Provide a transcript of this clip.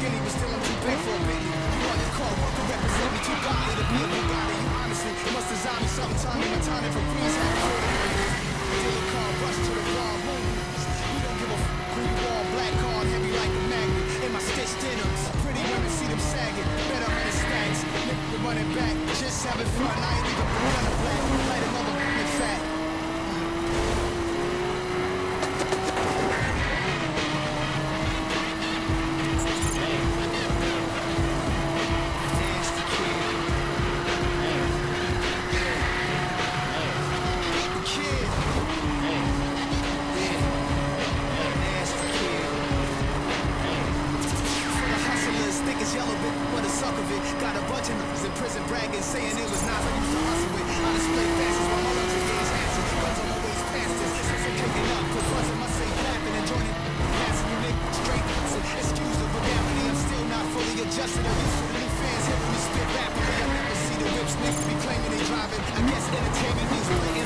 skinny, but still I'm too big for a baby. You want your car work, represent me too godly to be a big body. You honestly must design me something in my time for please have to Till the car rush to the bar. moon. We don't give a f green wall, black card, heavy like a magnet. In my stitched denims, pretty women see them sagging. Better understands, the money back, just having fun. I ain't even running. just I get so many fans here when we spit rapidly. I never see the whips niggas be claiming they driving. I guess entertainment means winning.